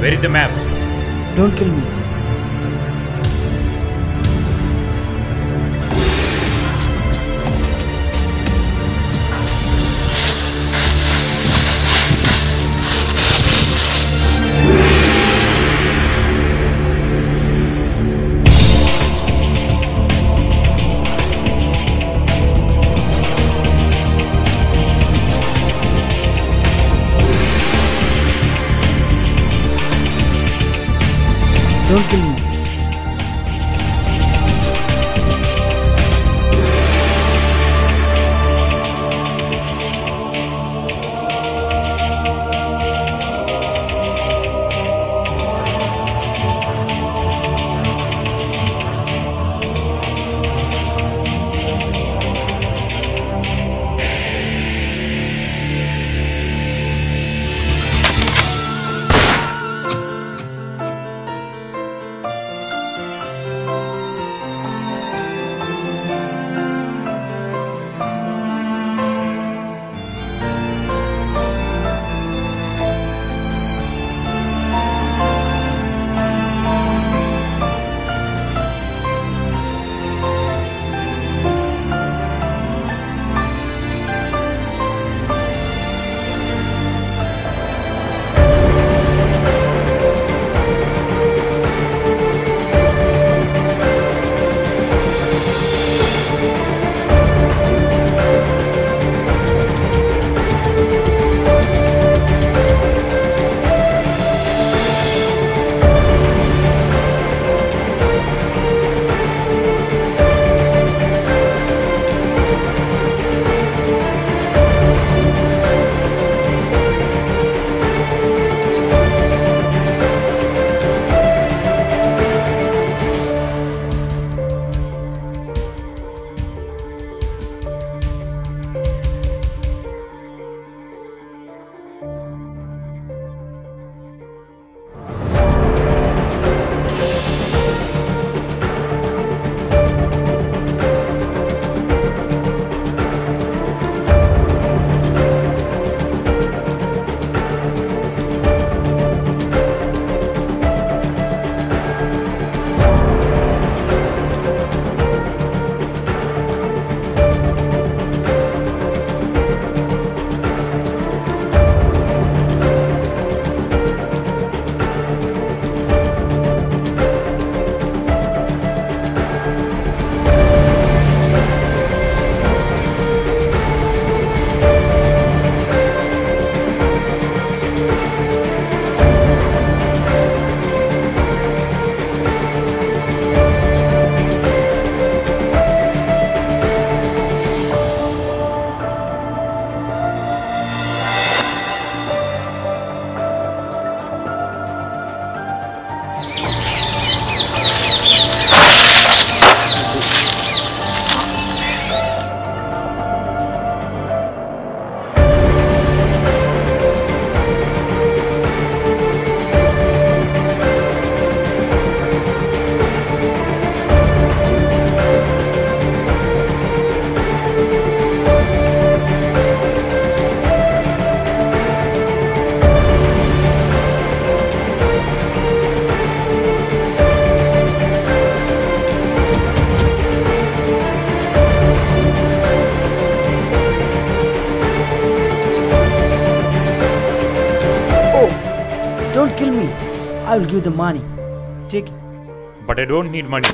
Where is the map? Don't kill me. Don't kill me. Oh, don't kill me. I will give the money. Take it. But I don't need money.